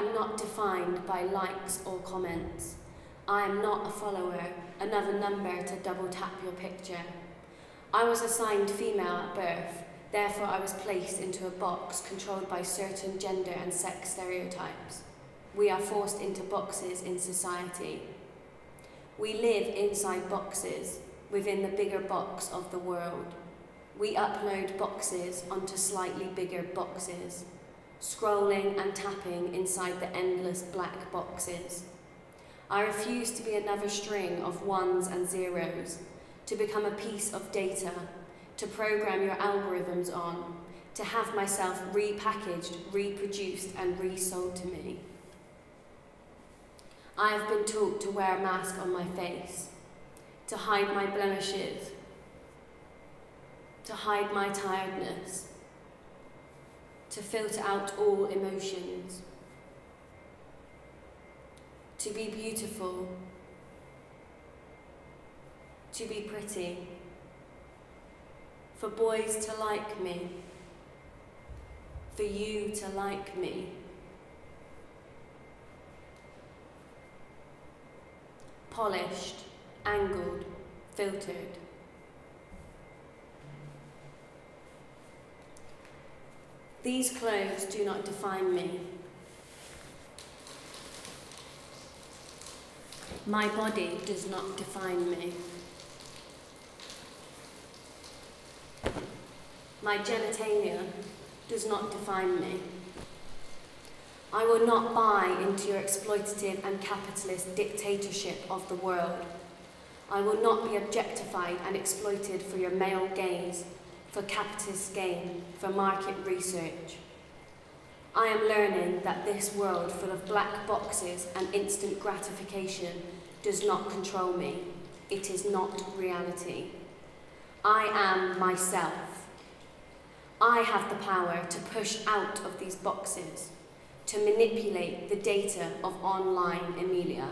am not defined by likes or comments. I am not a follower, another number to double tap your picture. I was assigned female at birth, therefore I was placed into a box controlled by certain gender and sex stereotypes. We are forced into boxes in society. We live inside boxes, within the bigger box of the world. We upload boxes onto slightly bigger boxes, scrolling and tapping inside the endless black boxes. I refuse to be another string of ones and zeros, to become a piece of data, to program your algorithms on, to have myself repackaged, reproduced, and resold to me. I have been taught to wear a mask on my face, to hide my blemishes, to hide my tiredness, to filter out all emotions, to be beautiful, to be pretty, for boys to like me, for you to like me. Polished, angled, filtered. These clothes do not define me. My body does not define me. My genitalia does not define me. I will not buy into your exploitative and capitalist dictatorship of the world. I will not be objectified and exploited for your male gaze, for capitalist gain, for market research. I am learning that this world full of black boxes and instant gratification does not control me. It is not reality. I am myself. I have the power to push out of these boxes, to manipulate the data of online Emilia.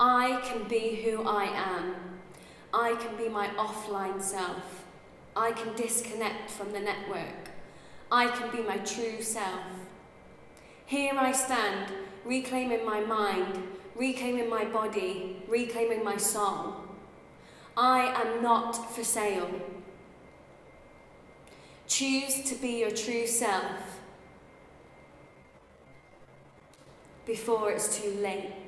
I can be who I am. I can be my offline self. I can disconnect from the network. I can be my true self. Here I stand, reclaiming my mind, reclaiming my body, reclaiming my soul. I am not for sale. Choose to be your true self before it's too late.